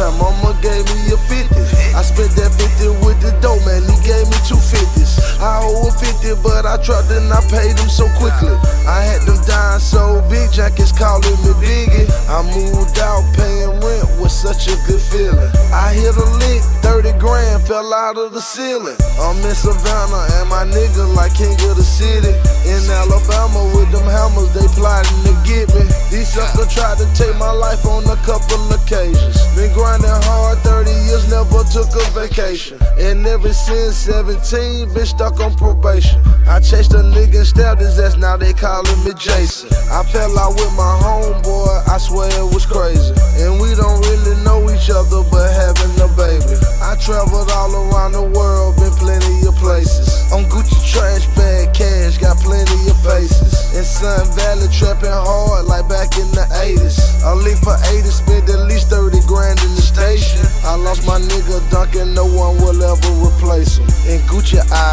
time, mama gave me a 50. I spent that 50 with the dope man, he gave me two 50s. I owe him 50, but I tried and I paid him so quickly. I had them dying so big, Jackie's calling me Biggie. I moved out paying rent was such a good feeling. I hit a lick, 30 grand fell out of the ceiling. I'm in Savannah and my nigga like king of the city. In Alabama them hammers, they plotting to get me. These suckers tried to take my life on a couple occasions. Been grinding hard 30 years, never took a vacation. And ever since 17, been stuck on probation. I chased a nigga and stabbed his ass, now they calling me Jason. I fell out with my homeboy, I swear it was crazy. And we don't really know. your eyes.